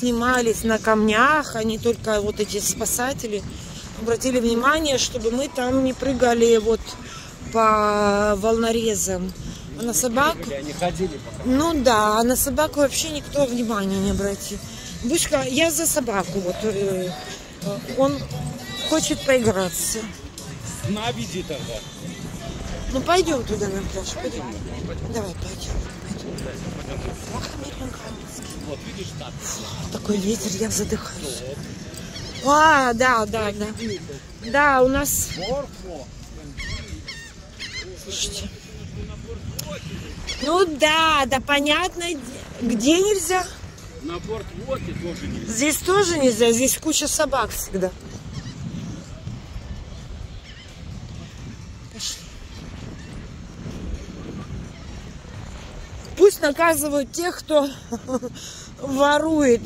снимались на камнях, они только вот эти спасатели обратили внимание, чтобы мы там не прыгали вот по волнорезам. А на собаку... Они ходили пока. Ну да, а на собаку вообще никто внимания не обратил. Бушка, я за собаку. Вот, э, он хочет поиграться. На веди тогда. Ну пойдем туда на пляж, пойдем. Давай, пойдем. пойдем. Американский. Вот видишь там. Такой ветер, я задыхаюсь. А, да, да, да. Да, у нас... Слушайте. Ну да, да, понятно. Где нельзя? На борт тоже нельзя. Здесь тоже нельзя, здесь куча собак всегда. Пусть наказывают тех, кто ворует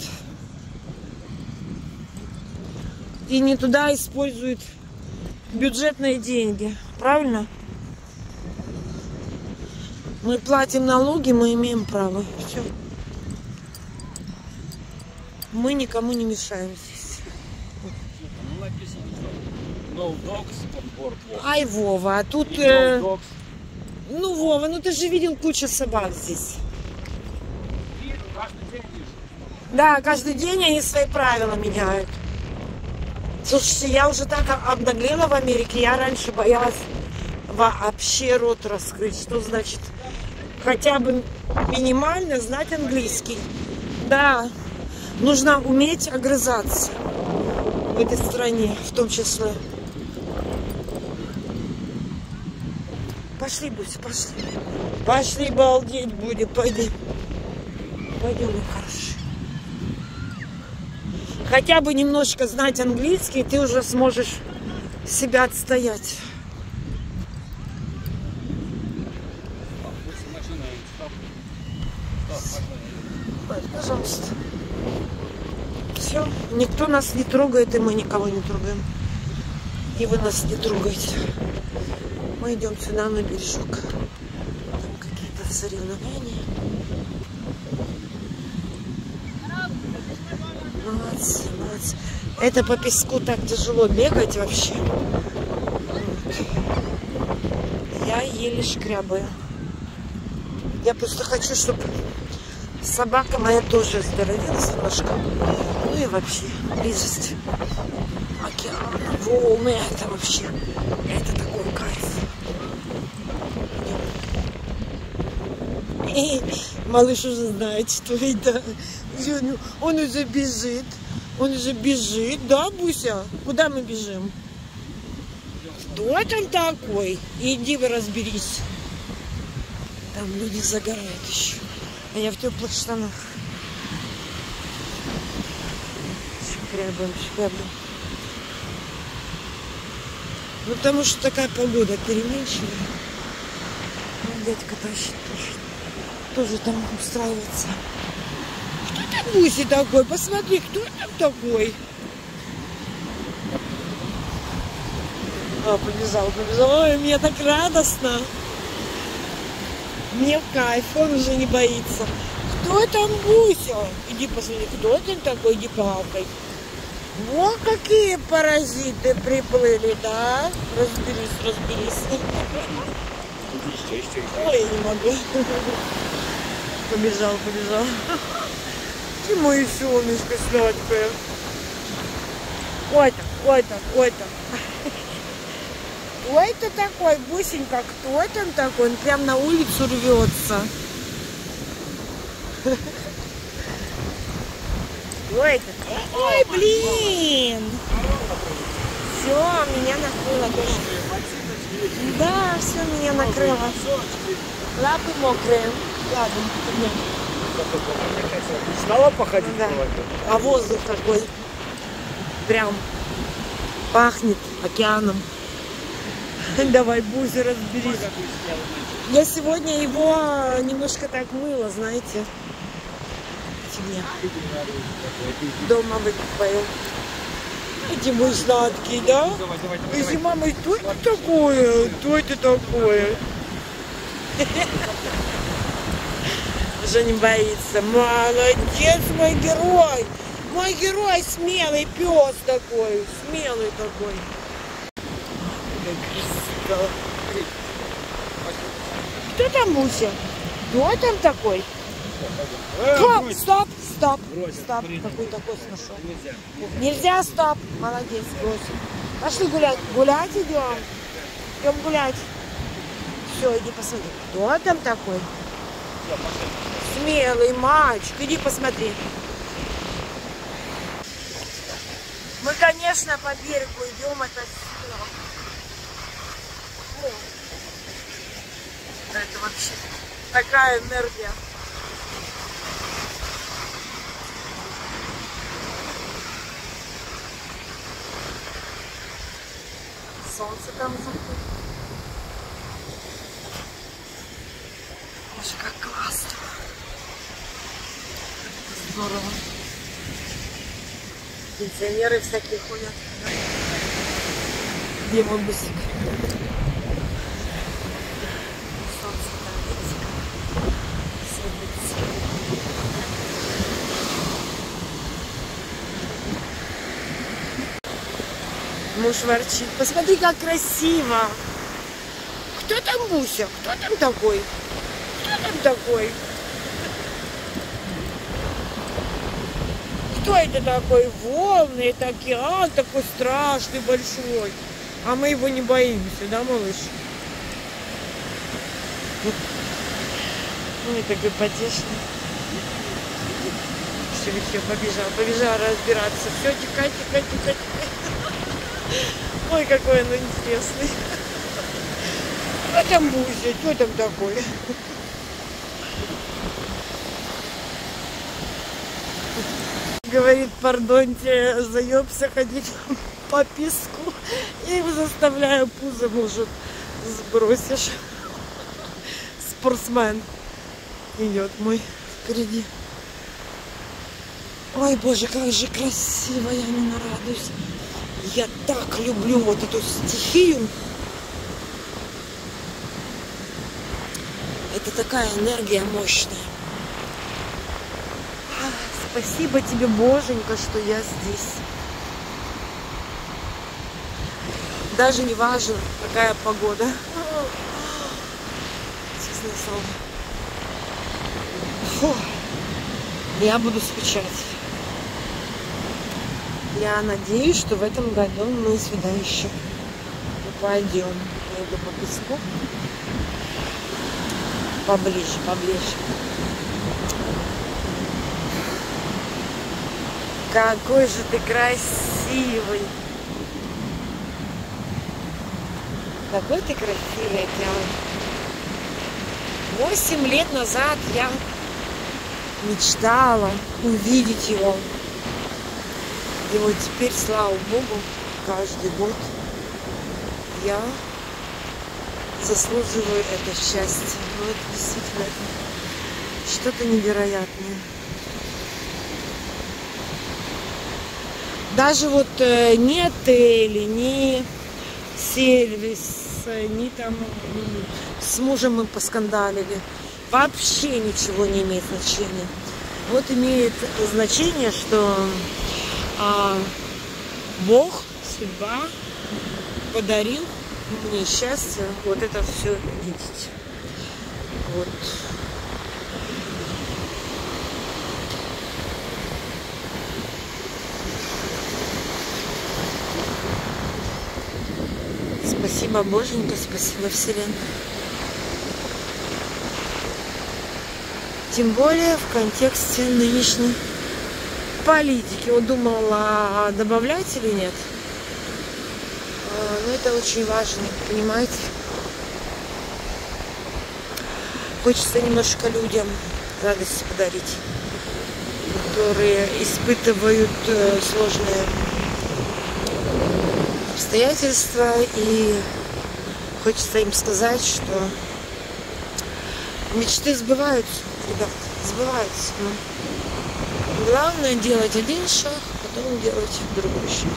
и не туда использует бюджетные деньги. Правильно? Мы платим налоги, мы имеем право. Все. Мы никому не мешаем здесь. No. Ай, Вова, а тут... Э, no dogs. ну, Вова, ну ты же видел кучу собак здесь. И каждый день вижу. Да, каждый день они свои правила меняют. Слушайте, я уже так об- обнаглела в Америке. Я раньше боялась вообще рот раскрыть. Что значит хотя бы минимально знать английский. Да, нужно уметь огрызаться в этой стране, в том числе. Пошли, Буся, пошли. Пошли, балдеть будем, пойди. Пойдем, мой хороший. Хотя бы немножко знать английский, ты уже сможешь себя отстоять. Пожалуйста. Все, никто нас не трогает, и мы никого не трогаем. И вы нас не трогаете. Мы идем сюда на бережок. Там какие-то соревнования. Молодцы, молодцы. Это по песку так тяжело бегать вообще. Я еле шкрябаю. Я просто хочу, чтобы собака моя тоже оздоровилась немножко. Ну и вообще близость океана, волны, это вообще, это такой кайф. И малыш уже знает, что это. Он уже бежит. Он уже бежит, да, Буся? Куда мы бежим? Кто там такой? Иди вы разберись. Там люди загорают еще. А я в теплых штанах. Шкрябаем, шкрябаем. Ну, потому что такая погода переменчивая. Ну, дядька тащит тоже. Тоже там устраивается. Буси такой? Посмотри, кто там такой? А, побежал, побежал. Ой, мне так радостно. Мне в кайф, он уже не боится. Кто там Буся? Иди посмотри, кто там такой, иди папой. Вот какие паразиты приплыли, да? Разберись, разберись. Ой, я не могу. Побежал, побежал. Ты мой солнышко сладкое. Ой так, ой так, ой это такой, Бусенька, кто там такой? Он прям на улицу рвется. Кто это? Ой, блин! Все, меня накрыло. Да, все меня накрыло. Лапы мокрые. Ладно. Стала походить Да. А воздух какой. Прям пахнет океаном. Давай, Бузи, разберись. Я сегодня его немножко так мыла, знаете. Тебе. Дома выкупаю. Эти мой сладкий, да? Давай, давай, давай. Если мама, что это такое? Что это такое? Уже не боится. Молодец, мой герой. Мой герой смелый пес такой. Смелый такой. Кто там Муся? Кто там такой? Стоп, стоп, стоп, стоп. смотри. Какой такой? Нельзя. Нельзя, стоп. Молодец, бросил. Пошли гулять. Гулять идем. Идем гулять. Все, иди посмотри. Кто там такой? Смелый мальчик. Иди посмотри. Мы, конечно, по берегу идем. Это сила. Это вообще такая энергия. Солнце там заходит. Боже, как классно. Здорово. Пенсионеры всякие ходят. Где мой бусик? Муж ворчит. Посмотри, как красиво. Кто там Буся? Кто там такой? Кто там такой? Кто это такой? Волны, это океан такой страшный, большой. А мы его не боимся, да, малыш? Ой, такой потешный. Все, все, побежал, побежал разбираться. Все, текай, текай, текай, текай. Ой, какой он интересный. А там Буся, что там такое? Говорит, пардоньте, заебся ходить по песку. Его заставляю пузо, может, сбросишь. Спортсмен идет мой впереди. Ой, боже, как же красиво, я не нарадуюсь. Я так люблю вот эту стихию. Это такая энергия мощная. Спасибо тебе, Боженька, что я здесь. Даже не важно, какая погода. Честное слово. Фу. Я буду скучать. Я надеюсь, что в этом году мы сюда еще пойдем. Я иду по песку. Поближе, поближе. Какой же ты красивый. Какой ты красивый, океан. Восемь лет назад я мечтала увидеть его. И вот теперь, слава Богу, каждый год я заслуживаю это счастье. Ну, это действительно что-то невероятное. Даже вот э, ни отели, ни сервис, ни там с мужем мы поскандалили. Вообще ничего не имеет значения. Вот имеет значение, что а, Бог, судьба подарил мне счастье вот это все видеть. Вот. Спасибо, Боженька, спасибо, Вселенная. Тем более в контексте нынешней политики. Вот думала, добавлять или нет. А, Но это очень важно, понимаете? Хочется немножко людям радости подарить, которые испытывают э, сложные обстоятельства. И хочется им сказать, что мечты сбываются, ребят, сбываются. Но Главное делать один шаг, потом делать другой шаг.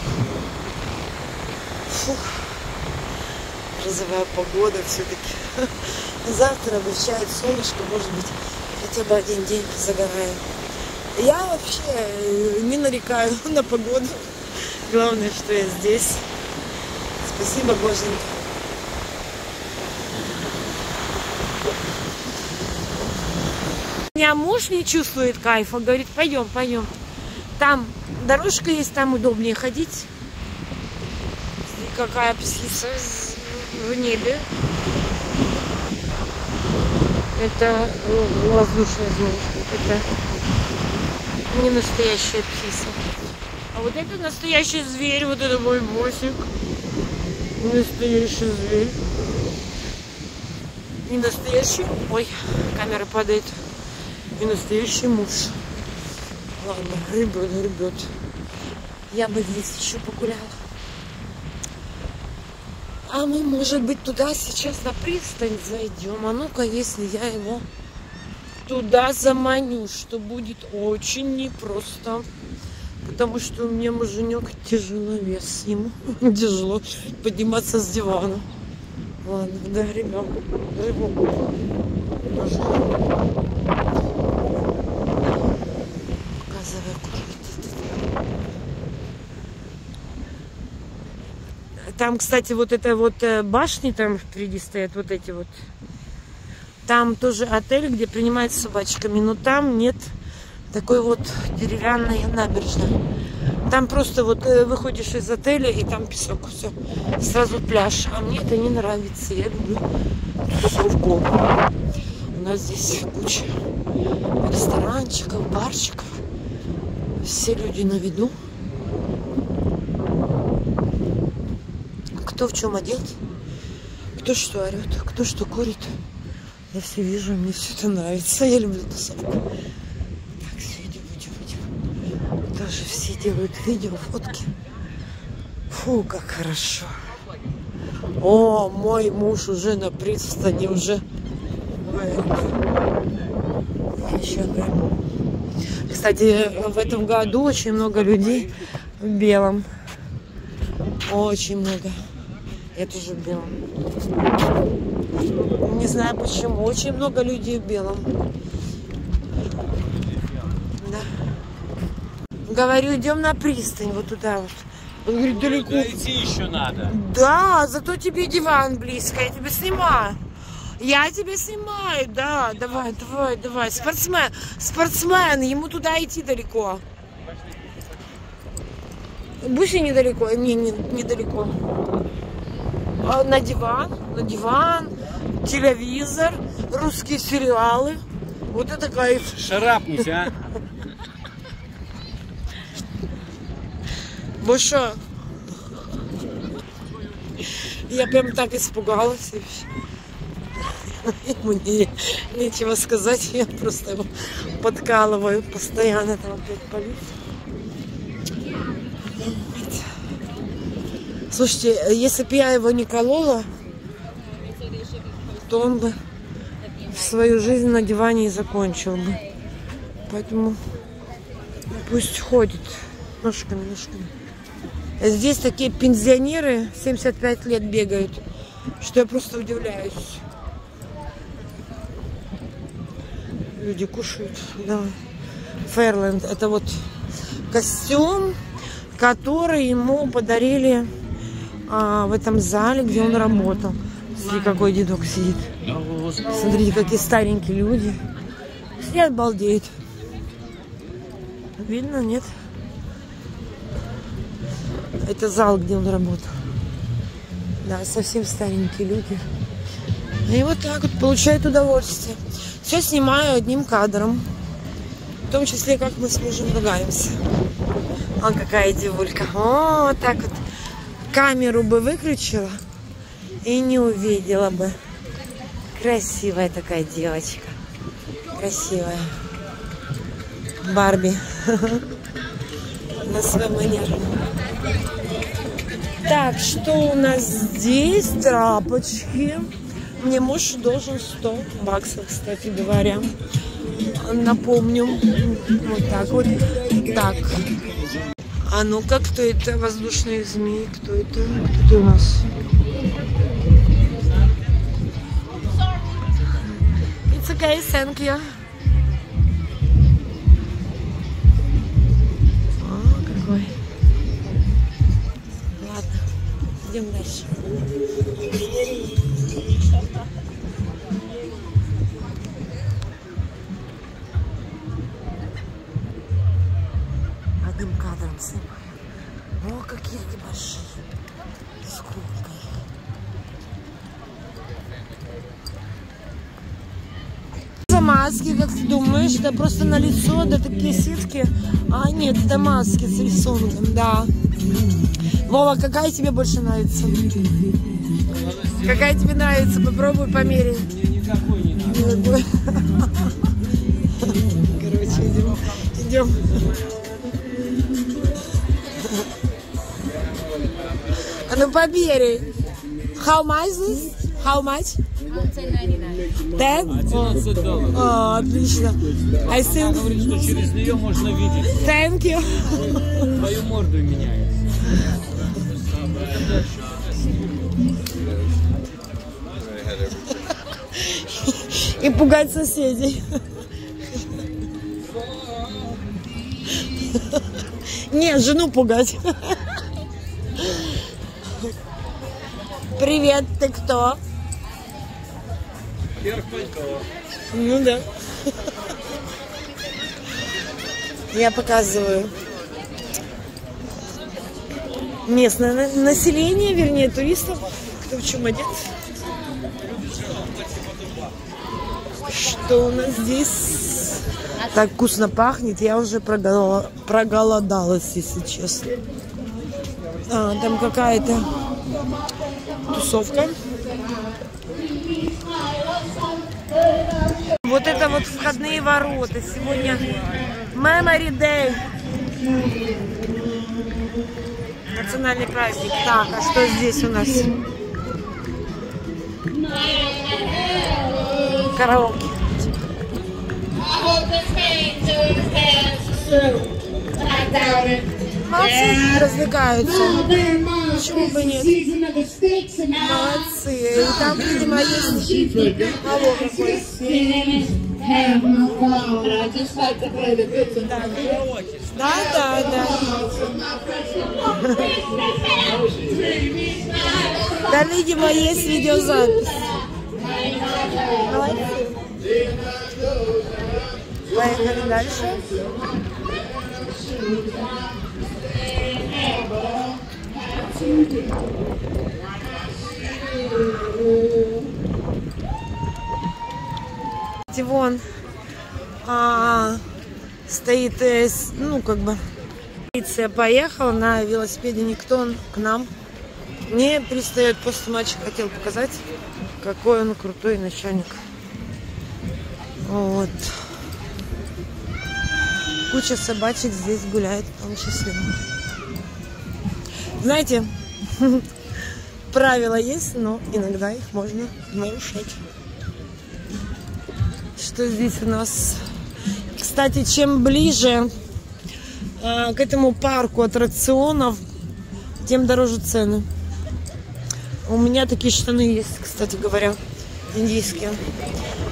Фух. Розовая погода все-таки. Завтра обещает солнышко, может быть, хотя бы один день загораю. Я вообще э, не нарекаю на погоду. Главное, что я здесь. Спасибо, Боженька. У меня муж не чувствует кайфа, говорит, пойдем, пойдем. Там дорожка есть, там удобнее ходить. Смотри, какая птица в небе. Это воздушная змея. Это не настоящая птица. А вот это настоящий зверь, вот это мой босик. Настоящий зверь. Не настоящий. Ой, камера падает. И настоящий муж. Ладно, ребят, ребят. Я бы здесь еще погуляла. А мы, может быть, туда сейчас на пристань зайдем. А ну-ка, если я его туда заманю, что будет очень непросто. Потому что у меня муженек тяжеловес. Ему тяжело подниматься с дивана. Ладно, да, ребят, рыбу. Показывай, куда Там, кстати, вот это вот э, башни там впереди стоят, вот эти вот. Там тоже отель, где принимают собачками, но там нет такой вот деревянной набережной. Там просто вот э, выходишь из отеля, и там песок, все. Сразу пляж. А мне это не нравится. Я люблю тусовку. У нас здесь куча ресторанчиков, барчиков. Все люди на виду. Кто в чем одет, кто что орет, кто что курит. Я все вижу, мне все это нравится. Я люблю тусовку. Так, все, идем, идем, идем. Тоже все делают видео, фотки. Фу, как хорошо. О, мой муж уже на пристани, уже еще Кстати, в этом году очень много людей в белом. Очень много. Я тоже в белом. Не знаю почему. Очень много людей в белом. Да. Говорю, идем на пристань, вот туда вот. Он говорит, далеко. Туда идти еще надо. Да, зато тебе диван близко, я тебя снимаю. Я тебя снимаю, да, давай, давай, давай. Спортсмен, спортсмен, ему туда идти далеко. Буси недалеко, не, не, недалеко. А на диван, на диван, телевизор, русские сериалы. Вот это кайф. Шарапнись, а. Вы что? Я прям так испугалась. и всё. Ему не, нечего сказать, я просто его подкалываю постоянно, там опять полиция. Слушайте, если бы я его не колола, то он бы свою жизнь на диване и закончил бы. Поэтому пусть ходит ножками, ножками. Здесь такие пенсионеры 75 лет бегают, что я просто удивляюсь. Люди кушают. Да. Фэрленд. Это вот костюм, который ему подарили а, в этом зале, где он работал. Смотри, какой дедок сидит. Смотрите, какие старенькие люди. Сидят, балдеют. Видно, нет? Это зал, где он работал. Да, совсем старенькие люди. И вот так вот получают удовольствие. Все снимаю одним кадром. В том числе, как мы с мужем ругаемся. А какая девулька. О, так вот. Камеру бы выключила и не увидела бы. Красивая такая девочка. Красивая. Барби. На свой манер. Так, что у нас здесь? Трапочки. Мне муж должен 100 баксов, кстати говоря. Напомню. Вот так вот. Так. А ну-ка, кто это? Воздушные змеи. Кто это? Кто это у нас? It's okay, thank you. Идем дальше. Одним кадром снимаю. О, какие они большие. Сколько их. Маски, как ты думаешь, это просто на лицо, да такие сетки. А нет, это маски с рисунком, да. Вова, какая тебе больше нравится? Какая тебе нравится? Попробуй померяй. Мне никакой не надо. Короче, идем. Идем. А ну померяй. How much this? How much? Ten? 11 долларов. О, отлично. I Она think говорит, что через нее можно видеть. thank you. Твою морду меняет. И пугать соседей. Не, жену пугать. Привет, ты кто? Ну да. Я показываю местное на- население, вернее, туристов, кто в чем одет. Что у нас здесь? Так вкусно пахнет, я уже проголо- проголодалась, если честно. А, там какая-то тусовка. Вот это вот входные ворота. Сегодня Memory Day. Национальный праздник. Так, а что здесь у нас? Караоке. Молодцы, развлекаются. Почему бы нет? Молодцы. И там, видимо, есть... Вот какой. Да, да, да. Да, видимо, есть видеозапись. Молодцы. Поехали дальше. Вон а, стоит, э, ну, как бы, полиция поехала на велосипеде Никто к нам не пристает. Просто мальчик хотел показать, какой он крутой начальник. Вот. Куча собачек здесь гуляет, в том числе. Знаете, правила есть, но иногда их можно нарушать. Что здесь у нас? Кстати, чем ближе э, к этому парку аттракционов, тем дороже цены. У меня такие штаны есть, кстати говоря, индийские.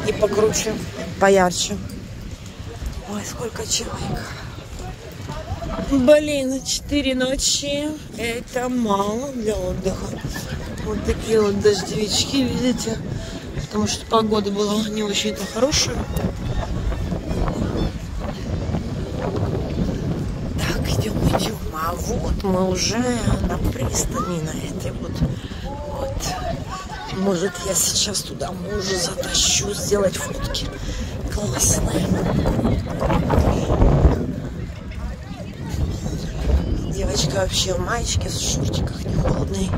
И покруче, поярче. Сколько человек. Блин, четыре ночи. Это мало для отдыха. Вот такие вот дождевички, видите? Потому что погода была не очень-то хорошая. Так, идем, идем. А вот мы уже на пристани, на этой вот. Вот. Может, я сейчас туда мужа затащу сделать фотки. Классные. Девочка вообще в маечке, в шортиках, не холодный.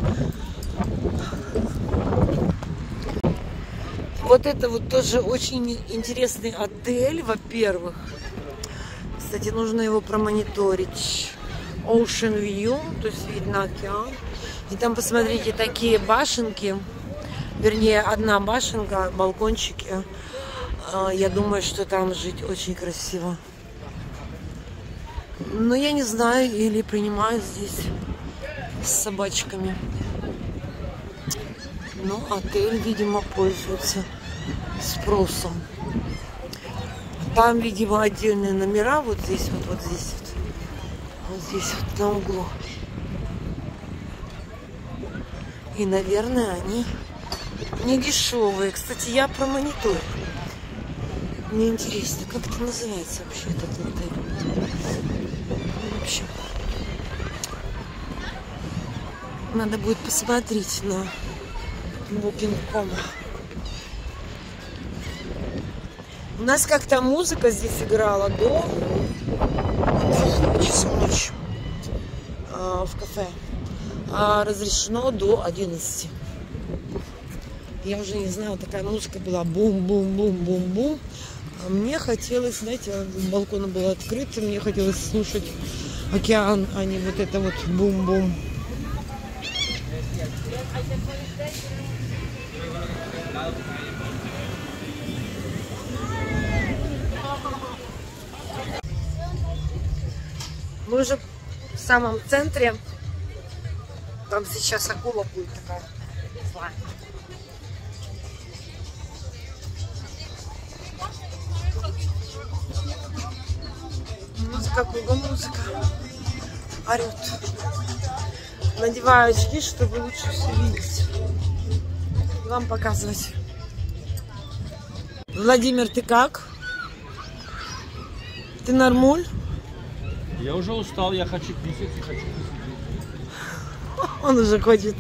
Вот это вот тоже очень интересный отель, во-первых. Кстати, нужно его промониторить. Ocean View, то есть вид на океан. И там, посмотрите, такие башенки. Вернее, одна башенка, балкончики. А, Я думаю, что там жить очень красиво. Но я не знаю, или принимают здесь с собачками. Но отель, видимо, пользуется спросом. Там, видимо, отдельные номера вот здесь, вот, вот здесь вот. Вот здесь вот на углу. И, наверное, они не дешевые. Кстати, я про монитор. Мне интересно, как это называется вообще этот отель? В общем, надо будет посмотреть на Booking.com. У нас как-то музыка здесь играла до часу ночи а, в кафе. А разрешено до 11. Я уже не знаю, такая музыка была бум-бум-бум-бум-бум. А мне хотелось, знаете, балкон был открыт, и мне хотелось слушать океан, а не вот это вот бум-бум. Мы уже в самом центре. Там сейчас акула будет такая Музыка, кругом музыка. Орет. Надеваю очки, чтобы лучше все видеть. Вам показывать. Владимир, ты как? Ты нормуль? Я уже устал, я хочу писать и хочу посидеть. Он уже хочет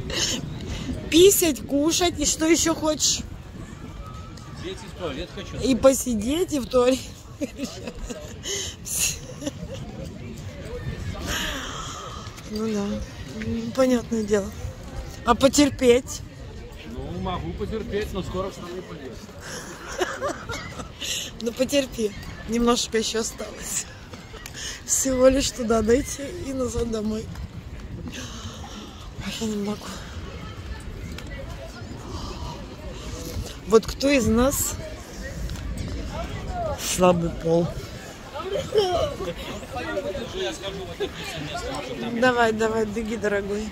писать, кушать. И что еще хочешь? Сидеть и в туалет хочу. И посидеть, и в туалет. Ну да, понятное дело. А потерпеть? Ну, могу потерпеть, но скоро встану и полезу. Ну потерпи. Немножко еще осталось. Всего лишь туда дойти и назад домой. Ой, я не могу. Вот кто из нас слабый пол? Давай, давай, беги, дорогой.